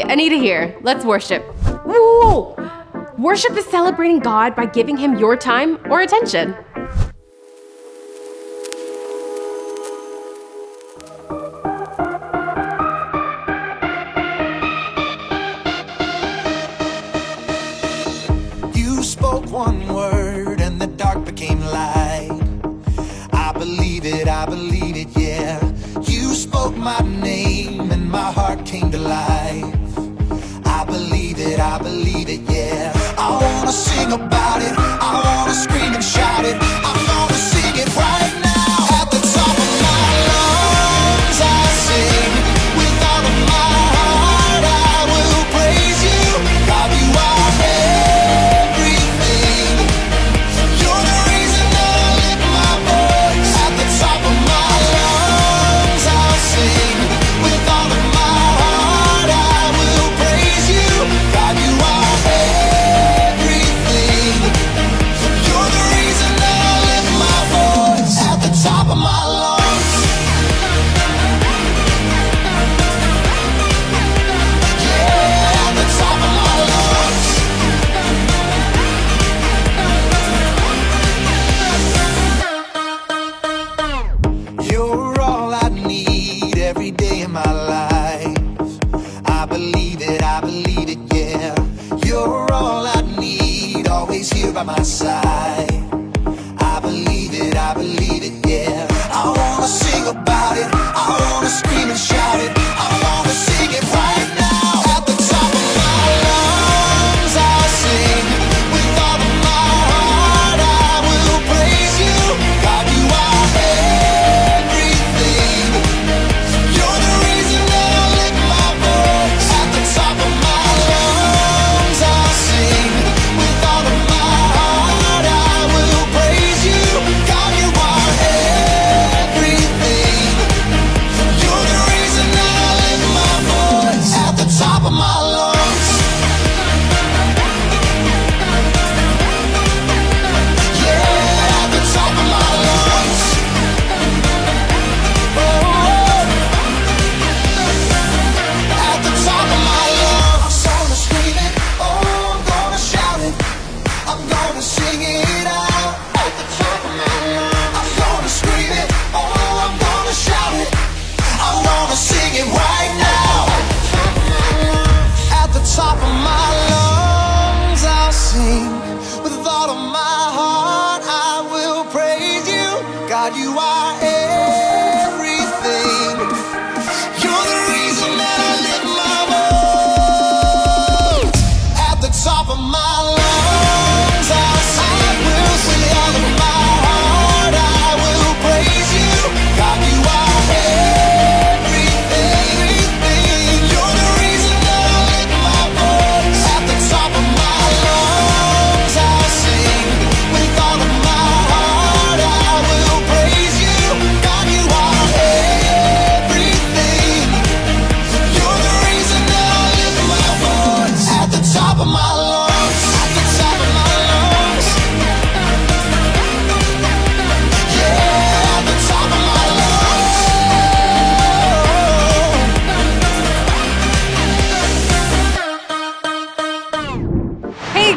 Anita here. Let's worship. Worship is celebrating God by giving Him your time or attention. It, I believe it, yeah. I wanna sing about it, I wanna scream and shout it. I'm gonna believe it, I believe it, yeah. You're all I need, always here by my side. I believe it, I believe it, yeah. I wanna sing about it, I wanna scream and shout it.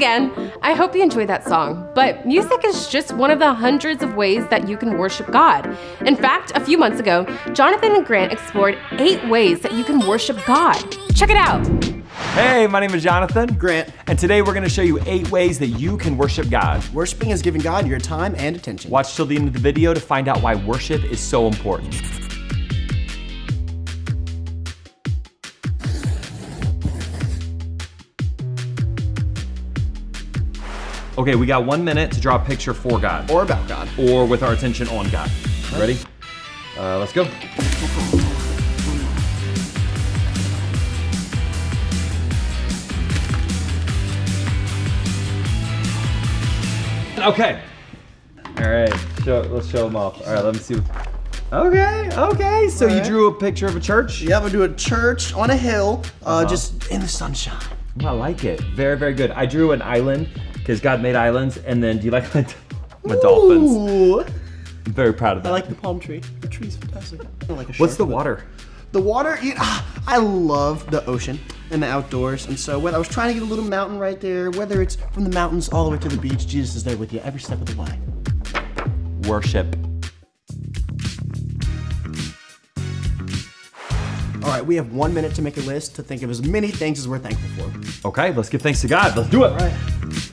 Again! I hope you enjoyed that song, but music is just one of the hundreds of ways that you can worship God. In fact, a few months ago, Jonathan and Grant explored eight ways that you can worship God. Check it out! Hey, my name is Jonathan. Grant. And today we're going to show you eight ways that you can worship God. Worshiping is giving God your time and attention. Watch till the end of the video to find out why worship is so important. Okay, we got one minute to draw a picture for God Or about God. or with our attention on God. Ready? Uh, let's go. Okay. All right. Show, let's show them off. All right. Let me see. Okay. Okay. So you drew a picture of a church. Yeah, we do a church on a hill, uh, Uh-huh. just in the sunshine. I like it. Very, very good. I drew an island because God made islands. And then, do you like my, my dolphins? I'm very proud of that. I like the palm tree. The tree's fantastic. I like a What's the water? The water, you ah, I love the ocean and the outdoors. And so, when I was trying to get a little mountain right there, whether it's from the mountains all the way to the beach, Jesus is there with you every step of the way. Worship. All right, we have one minute to make a list to think of as many things as we're thankful for. Okay, let's give thanks to God. Let's do it.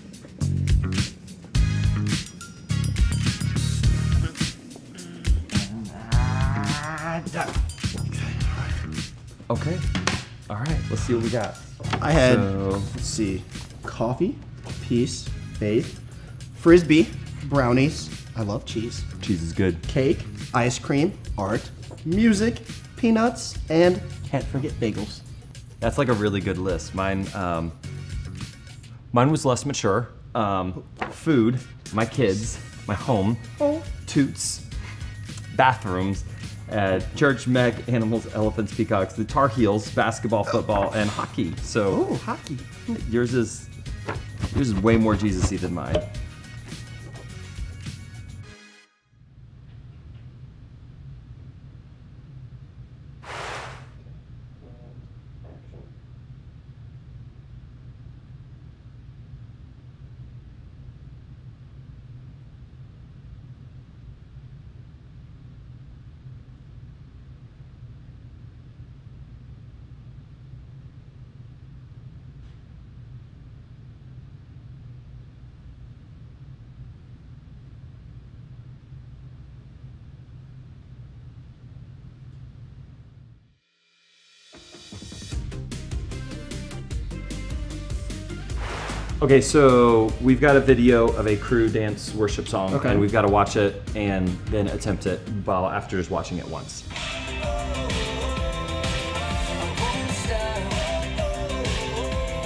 Let's see what we got. I had, So- let's see, coffee, peace, faith, frisbee, brownies. I love cheese. Cheese is good. Cake, ice cream, art, music, peanuts, and can't forget bagels. That's like a really good list. Mine, um, mine was less mature. Um, food, my kids, my home, Oh. toots, bathrooms, uh, church, Meck, animals, elephants, peacocks, the Tar Heels, basketball, football, and hockey. So Oh, hockey. yours is yours is way more Jesus-y than mine. Okay, so we've got a video of a crew dance worship song, Okay. and we've got to watch it and then attempt it while after just watching it once.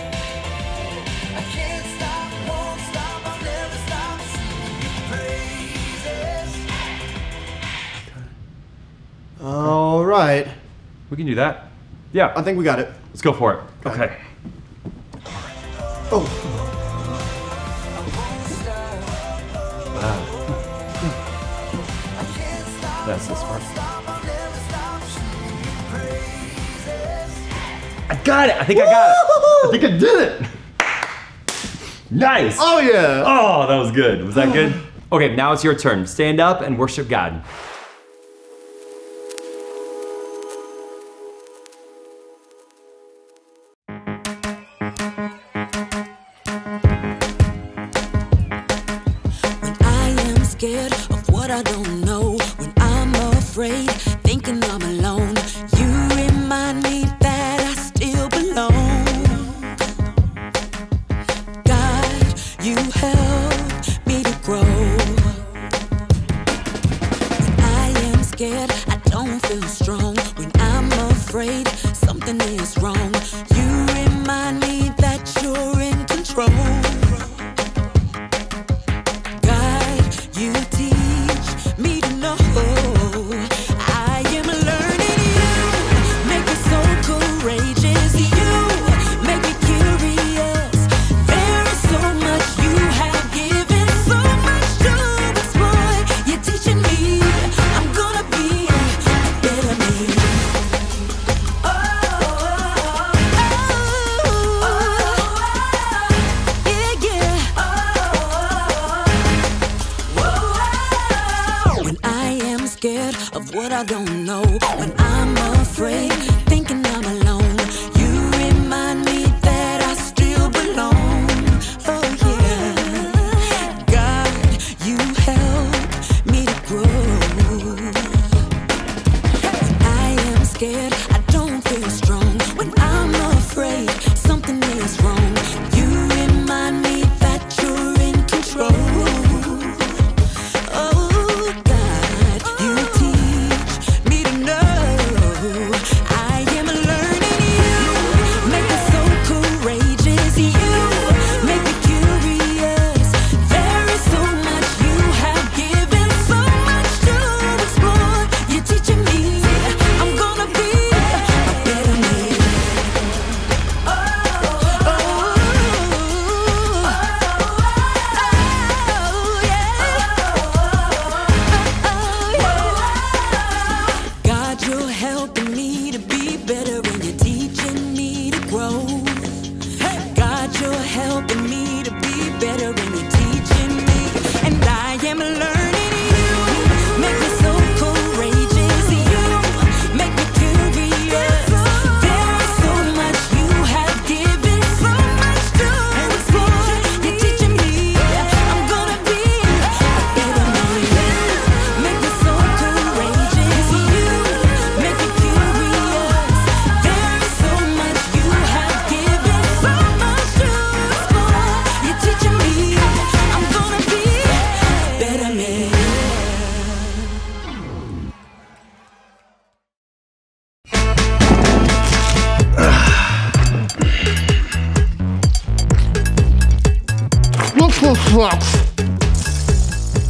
I can't stop, won't stop, I'll never stop singing your praises. All right. We can do that. Yeah, I think we got it. let's go for it. Okay. Oh, That's this part. I got it. I think I got it. I think I did it. Nice. oh yeah. Oh, that was good. Was that oh. good? Okay, now it's your turn. Stand up and worship God.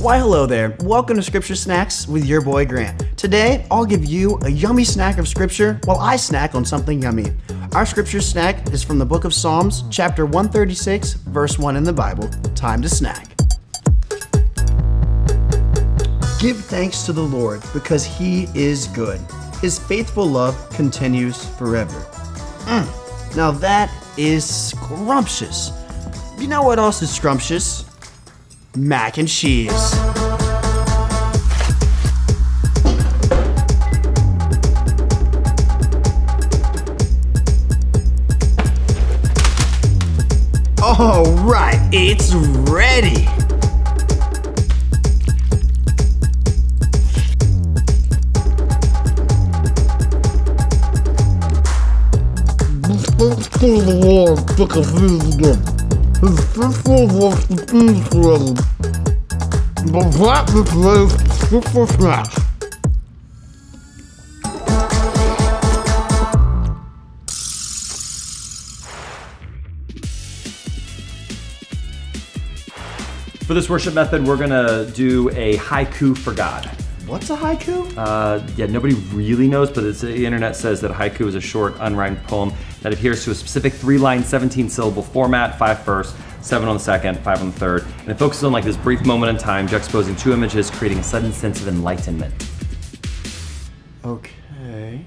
Why, hello there. Welcome to Scripture Snacks with your boy Grant. Today, I'll give you a yummy snack of Scripture while I snack on something yummy. Our Scripture snack is from the book of Psalms, chapter 136, verse 1 in the Bible. Time to snack. Give thanks to the Lord because he is good. His faithful love continues forever. Mm, now that is scrumptious. You know what else is scrumptious? Mac and cheese. All right, it's ready. For this worship method, we're gonna do a haiku for God. What's a haiku? Uh, yeah, nobody really knows, but it's, the internet says that haiku is a short, unrhymed poem that adheres to a specific three-line, 17-syllable format, five first, seven on the second, five on the third, and it focuses on like this brief moment in time, juxtaposing two images, creating a sudden sense of enlightenment. Okay.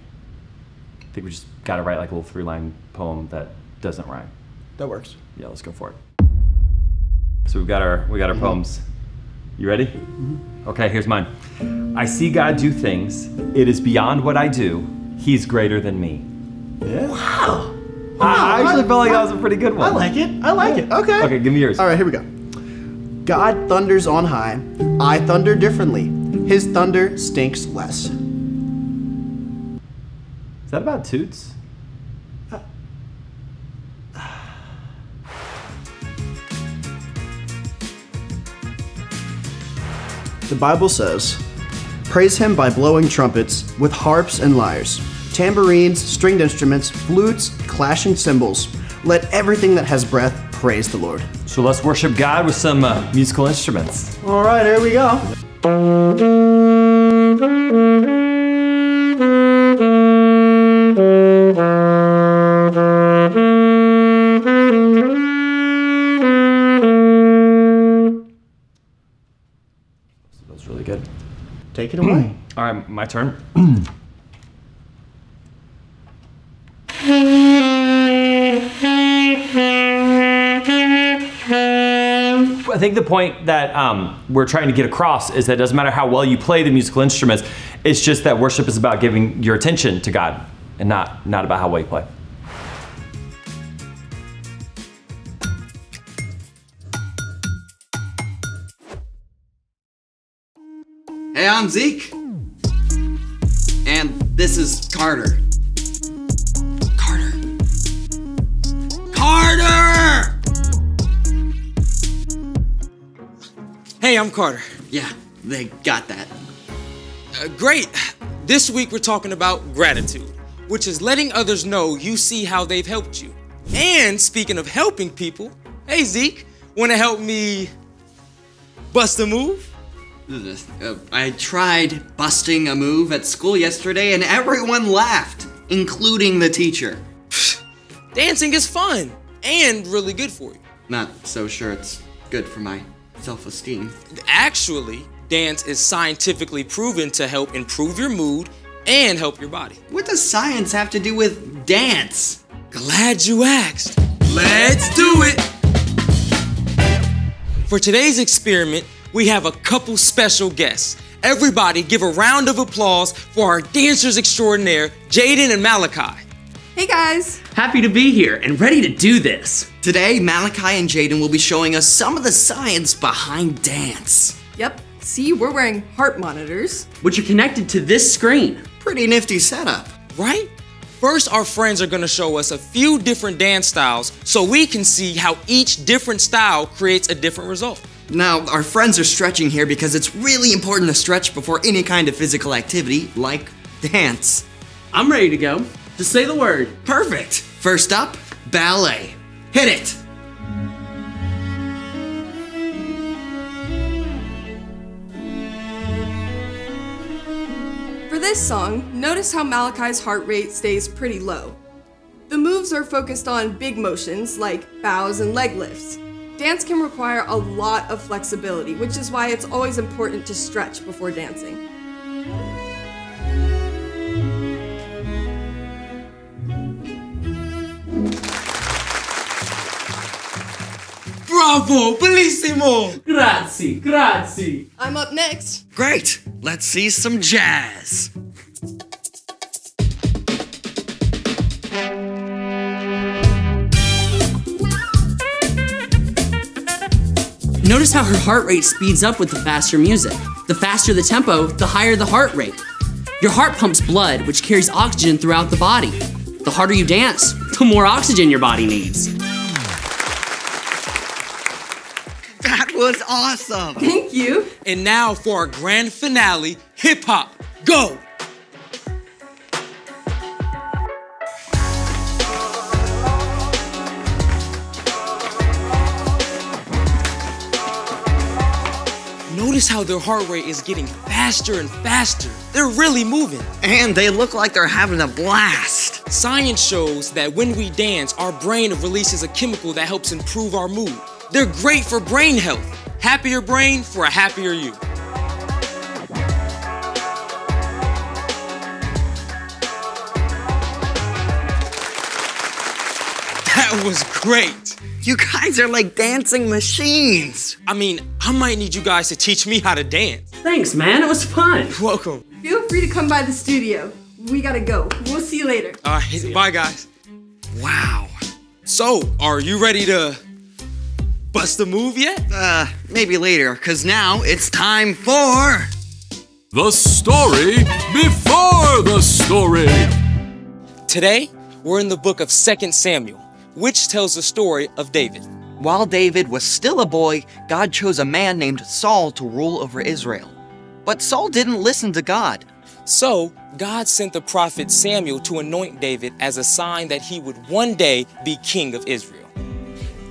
I think we just gotta write like a little three-line poem that doesn't rhyme. That works. Yeah, let's go for it. So we've got our we got our mm-hmm. poems. You ready? Mm-hmm. Okay, here's mine. I see God do things. It is beyond what I do. He's greater than me. Yeah. I, I actually felt like that was a pretty good one. I like it. I like it. Okay. Okay, give me yours. All right, here we go. God thunders on high. I thunder differently. His thunder stinks less. Is that about toots? The Bible says, Praise him by blowing trumpets, with harps and lyres, tambourines, stringed instruments, flutes, clashing cymbals. Let everything that has breath praise the Lord. So let's worship God with some uh, musical instruments. All right, here we go. That's really good. Take it away. All right, my turn. think the point that um, we're trying to get across is that it doesn't matter how well you play the musical instruments. It's just that worship is about giving your attention to God and not not about how well you play. Hey, I'm Zeke. And this is. Carter. Hey, I'm Carter. Yeah, they got that. Uh, great. This week we're talking about gratitude, which is letting others know you see how they've helped you. And speaking of helping people, hey Zeke, want to help me bust a move? Uh, I tried busting a move at school yesterday and everyone laughed, including the teacher. Dancing is fun and really good for you. Not so sure it's good for my self esteem. Actually, dance is scientifically proven to help improve your mood and help your body. What does science have to do with dance? Glad you asked. Let's do it! For today's experiment, we have a couple special guests. Everybody give a round of applause for our dancers extraordinaire, Jaden and Malachi. Hey guys! Happy to be here and ready to do this. Today, Malachi and Jaden will be showing us some of the science behind dance. Yep, see, we're wearing heart monitors. Which are connected to this screen. Pretty nifty setup. Right? First, our friends are gonna show us a few different dance styles so we can see how each different style creates a different result. Now, our friends are stretching here because it's really important to stretch before any kind of physical activity, like dance. I'm ready to go. Just say the word. Perfect! First up, ballet. Hit it! For this song, notice how Malachi's heart rate stays pretty low. The moves are focused on big motions like bows and leg lifts. Dance can require a lot of flexibility, which is why it's always important to stretch before dancing. Bravo, bellissimo! Grazie, grazie. I'm up next. Great! Let's see some jazz. Notice how her heart rate speeds up with the faster music. The faster the tempo, the higher the heart rate. Your heart pumps blood, which carries oxygen throughout the body. The harder you dance, the more oxygen your body needs. Was awesome! Thank you. And now for our grand finale hip hop. Go! Notice how their heart rate is getting faster and faster. They're really moving. And they look like they're having a blast. Science shows that when we dance, our brain releases a chemical that helps improve our mood. They're great for brain health. Happier brain for a happier you. That was great. You guys are like dancing machines. I mean, I might need you guys to teach me how to dance. Thanks, man. It was fun. Welcome. Feel free to come by the studio. We gotta go. We'll see you later. All right, bye, guys. Wow. So, are you ready to bust a move yet? Uh, maybe later, because now it's time for. The story before the story. Today, we're in the book of 2 Samuel, which tells the story of David. While David was still a boy, God chose a man named Saul to rule over Israel. But Saul didn't listen to God. So, God sent the prophet Samuel to anoint David as a sign that he would one day be king of Israel.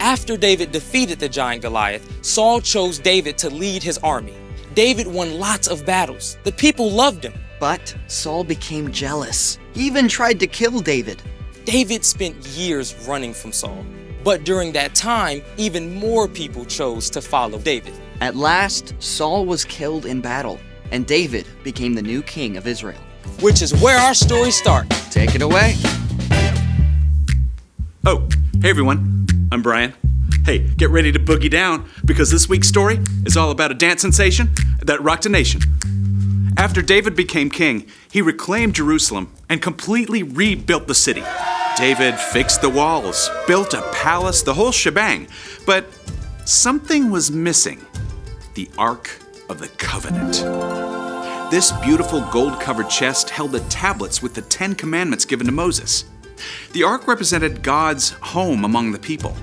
After David defeated the giant Goliath, Saul chose David to lead his army. David won lots of battles. The people loved him. But Saul became jealous. He even tried to kill David. David spent years running from Saul. But during that time, even more people chose to follow David. At last, Saul was killed in battle, and David became the new king of Israel. Which is where our story starts. Take it away. Oh, hey everyone, I'm Brian. Hey, get ready to boogie down because this week's story is all about a dance sensation that rocked a nation. After David became king, he reclaimed Jerusalem and completely rebuilt the city. David fixed the walls, built a palace, the whole shebang. But something was missing the Ark of the Covenant. This beautiful gold covered chest held the tablets with the Ten Commandments given to Moses. The ark represented God's home among the people.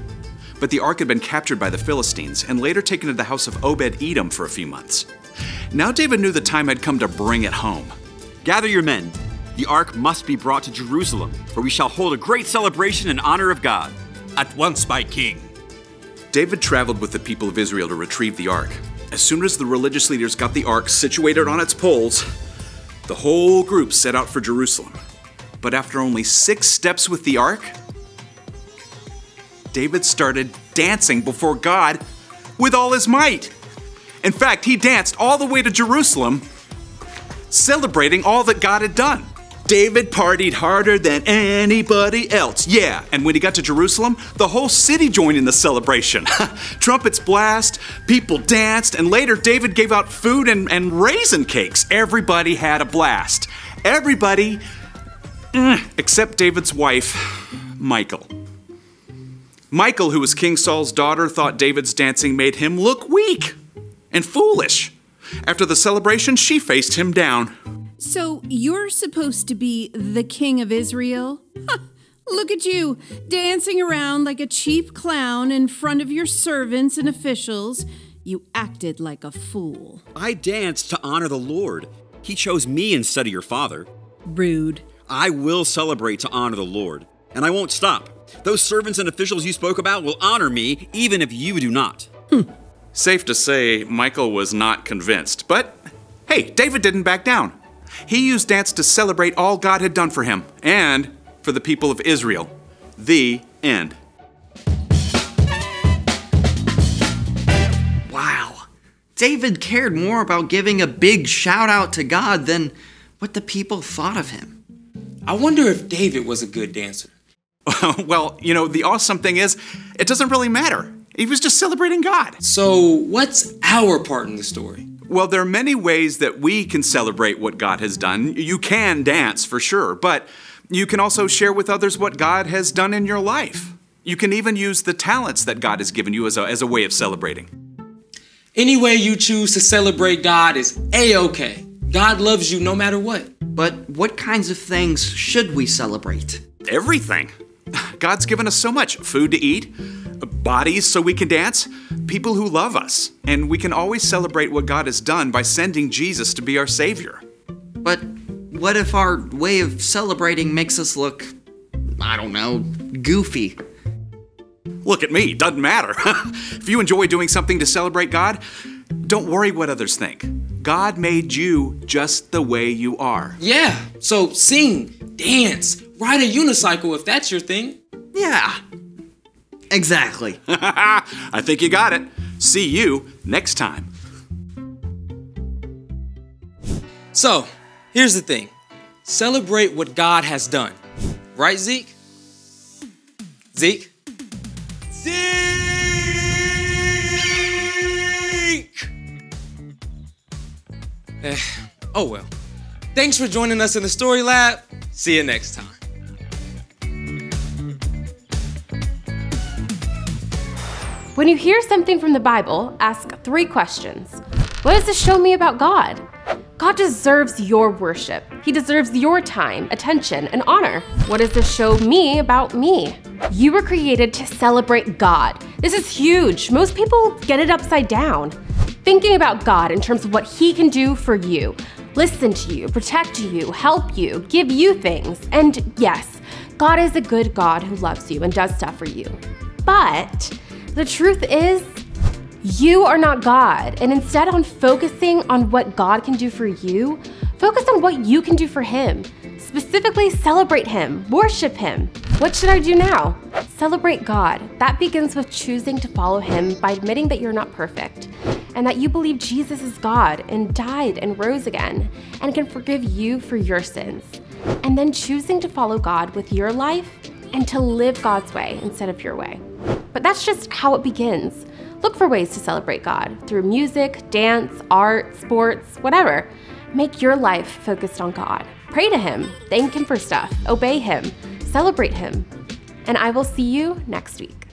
But the ark had been captured by the Philistines and later taken to the house of Obed Edom for a few months. Now David knew the time had come to bring it home. Gather your men. The ark must be brought to Jerusalem, where we shall hold a great celebration in honor of God. At once, my king. David traveled with the people of Israel to retrieve the ark. As soon as the religious leaders got the ark situated on its poles, the whole group set out for Jerusalem. But after only six steps with the ark, David started dancing before God with all his might. In fact, he danced all the way to Jerusalem, celebrating all that God had done. David partied harder than anybody else. Yeah, and when he got to Jerusalem, the whole city joined in the celebration. Trumpets blast, people danced, and later David gave out food and, and raisin cakes. Everybody had a blast. Everybody, except David's wife, Michal. Michal, who was King Saul's daughter, thought David's dancing made him look weak and foolish. After the celebration, she faced him down. So you're supposed to be the king of Israel? Huh, look at you, dancing around like a cheap clown in front of your servants and officials. You acted like a fool. I danced to honor the Lord. He chose me instead of your father. Rude. I will celebrate to honor the Lord, and I won't stop. Those servants and officials you spoke about will honor me, even if you do not. Hmm. Safe to say, Michal was not convinced. But hey, David didn't back down. He used dance to celebrate all God had done for him and for the people of Israel. The end. Wow. David cared more about giving a big shout out to God than what the people thought of him. I wonder if David was a good dancer. well, you know, the awesome thing is, it doesn't really matter. He was just celebrating God. So, what's our part in the story? Well, there are many ways that we can celebrate what God has done. You can dance for sure, but you can also share with others what God has done in your life. You can even use the talents that God has given you as a, as a way of celebrating. Any way you choose to celebrate God is A OK. God loves you no matter what. But what kinds of things should we celebrate? Everything. God's given us so much food to eat, bodies so we can dance, people who love us. And we can always celebrate what God has done by sending Jesus to be our Savior. But what if our way of celebrating makes us look, I don't know, goofy? Look at me, doesn't matter. if you enjoy doing something to celebrate God, don't worry what others think. God made you just the way you are. Yeah, so sing, dance, ride a unicycle if that's your thing. Yeah, exactly. I think you got it. See you next time. So, here's the thing celebrate what God has done. Right, Zeke? Zeke? Zeke! Eh, oh well. Thanks for joining us in the Story Lab. See you next time. When you hear something from the Bible, ask three questions. What does this show me about God? God deserves your worship. He deserves your time, attention, and honor. What does this show me about me? You were created to celebrate God. This is huge. Most people get it upside down. Thinking about God in terms of what He can do for you, listen to you, protect you, help you, give you things. And yes, God is a good God who loves you and does stuff for you. But the truth is, you are not God, and instead on focusing on what God can do for you, focus on what you can do for Him. Specifically, celebrate Him, worship Him. What should I do now? Celebrate God. That begins with choosing to follow Him by admitting that you're not perfect and that you believe Jesus is God and died and rose again and can forgive you for your sins. And then choosing to follow God with your life and to live God's way instead of your way. But that's just how it begins. Look for ways to celebrate God through music, dance, art, sports, whatever. Make your life focused on God. Pray to Him, thank Him for stuff, obey Him, celebrate Him. And I will see you next week.